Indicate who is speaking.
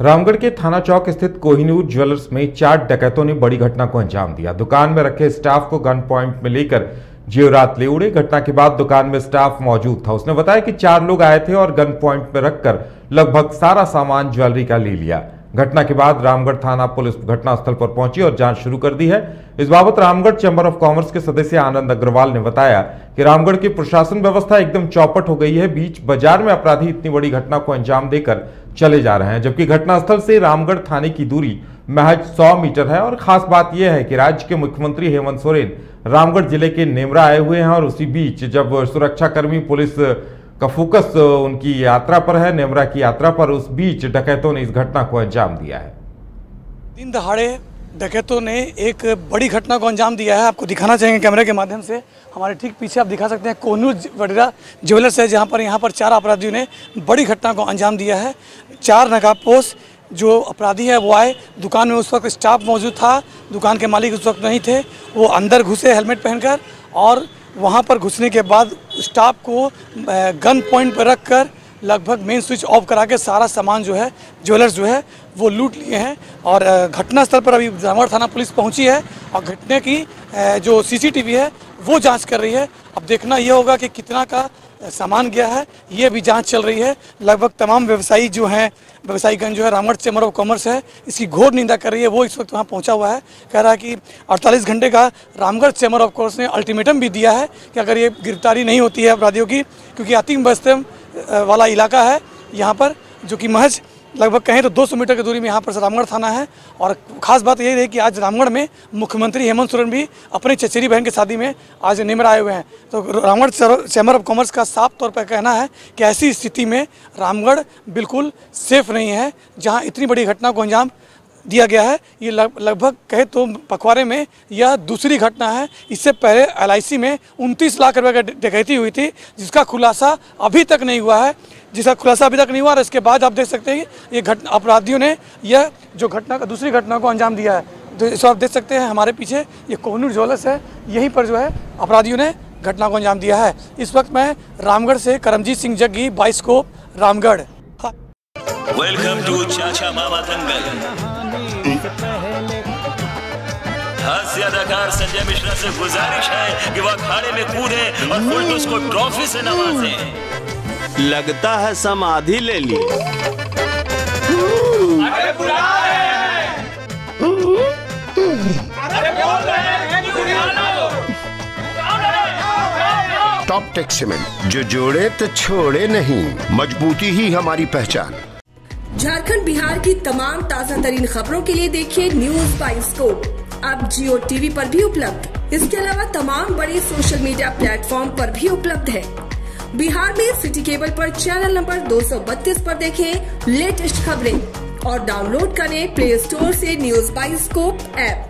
Speaker 1: रामगढ़ के थाना चौक स्थित कोहिनूर ज्वेलर्स में चार डकैतों ने बड़ी घटना को अंजाम दिया। दुकान में रखे स्टाफ को गन पॉइंट में लेकर जेवरात ले उड़े। घटना के बाद दुकान में स्टाफ मौजूद था। उसने बताया कि चार लोग आए थे और गन पॉइंट में रखकर लगभग सारा सामान, ज्वेलरी का ले लिया। घटना के बाद रामगढ़ थाना पुलिस घटनास्थल पर पहुँची और जाँच शुरू कर दी है। इस बाबत रामगढ़ चैंबर ऑफ़ कॉमर्स के सदस्य आनंद अग्रवाल ने बताया कि रामगढ़ की प्रशासन व्यवस्था एकदम चौपट हो गई है। बीच बाज़ार में अपराधी इतनी बड़ी घटना को अंजाम देकर चले जा रहे हैं, जबकि घटनास्थल से रामगढ़ थाने की दूरी महज 100 मीटर है। और खास बात यह है कि राज्य के मुख्यमंत्री हेमंत सोरेन रामगढ़ ज़िले के नेमरा आए हुए हैं, और उसी बीच जब सुरक्षाकर्मी पुलिस का फोकस उनकी यात्रा पर है, नेमरा की यात्रा पर उस बीच डकैतों ने इस घटना को अंजाम दिया है।
Speaker 2: दिन दहाड़े डकैतों ने एक बड़ी घटना को अंजाम दिया है। आपको दिखाना चाहेंगे कैमरे के माध्यम से। हमारे ठीक पीछे आप दिखा सकते हैं कोनू वडेरा ज्वेलर्स है, जहाँ पर यहाँ पर चार अपराधियों ने बड़ी घटना को अंजाम दिया है। चार नकाबपोश जो अपराधी है, वो आए। दुकान में उस वक्त स्टाफ मौजूद था। दुकान के मालिक उस वक्त नहीं थे। वो अंदर घुसे हेलमेट पहनकर और वहाँ पर घुसने के बाद स्टाफ को गन पॉइंट पर रख कर लगभग मेन स्विच ऑफ़ करा के सारा सामान जो है ज्वेलर्स जो है, वो लूट लिए हैं। और घटनास्थल पर अभी जामगढ़ थाना पुलिस पहुँची है और घटने की जो सीसीटीवी है, वो जाँच कर रही है। अब देखना ये होगा कि कितना का सामान गया है, ये भी जाँच चल रही है। लगभग तमाम व्यवसायी जो हैं व्यवसायीगंज जो है, रामगढ़ चैम्बर ऑफ़ कॉमर्स है, इसकी घोर निंदा कर रही है। वो इस वक्त वहाँ पहुँचा हुआ है। कह रहा है कि 48 घंटे का रामगढ़ चैम्बर ऑफ़ कॉमर्स ने अल्टीमेटम भी दिया है कि अगर ये गिरफ्तारी नहीं होती है अपराधियों की, क्योंकि अतिम बस्ते वाला इलाका है यहाँ पर, जो कि महज लगभग कहें तो 200 मीटर की दूरी में यहाँ पर रामगढ़ थाना है। और ख़ास बात यही रही कि आज रामगढ़ में मुख्यमंत्री हेमंत सोरेन भी अपनी चचेरी बहन की शादी में आज निमर आए हुए हैं। तो रामगढ़ चैम्बर ऑफ़ कॉमर्स का साफ़ तौर पर कहना है कि ऐसी स्थिति में रामगढ़ बिल्कुल सेफ़ नहीं है, जहाँ इतनी बड़ी घटना को अंजाम दिया गया है। ये लगभग कहे तो पखवाड़े में यह दूसरी घटना है। इससे पहले एलआईसी में उनतीस लाख रुपए का डकैती हुई थी, जिसका खुलासा अभी तक नहीं हुआ है। जिसका खुलासा अभी तक नहीं हुआ और इसके बाद आप देख सकते हैं ये घटना, अपराधियों ने यह जो घटना का, दूसरी घटना को अंजाम दिया है। तो इस आप देख सकते हैं, हमारे पीछे ये कोहनूर ज्वेलर्स है। यहीं पर जो है, अपराधियों ने घटना को अंजाम दिया है। इस वक्त मैं रामगढ़ से करमजीत सिंह जग्गी, बाईस को, रामगढ़।
Speaker 3: वेलकम टू चाचा मामा दंगल हास्य अदाकार संजय मिश्रा से गुजारिश है कि वह अखाड़े में कूदे और फुलटूस को ट्रॉफी से नवाजे।
Speaker 4: लगता है समाधि ले ली।
Speaker 5: Top tech cement. जो जोड़े तो छोड़े नहीं। मजबूती ही हमारी पहचान।
Speaker 6: झारखंड बिहार की तमाम ताज़ा तरीन खबरों के लिए देखिए न्यूज़ बाई स्कोप अब जियो टीवी पर भी उपलब्ध। इसके अलावा तमाम बड़े सोशल मीडिया प्लेटफॉर्म पर भी उपलब्ध है। बिहार में सिटी केबल पर चैनल नंबर 232 पर देखें लेटेस्ट खबरें और डाउनलोड करें प्ले स्टोर से न्यूज़ बाई स्कोप ऐप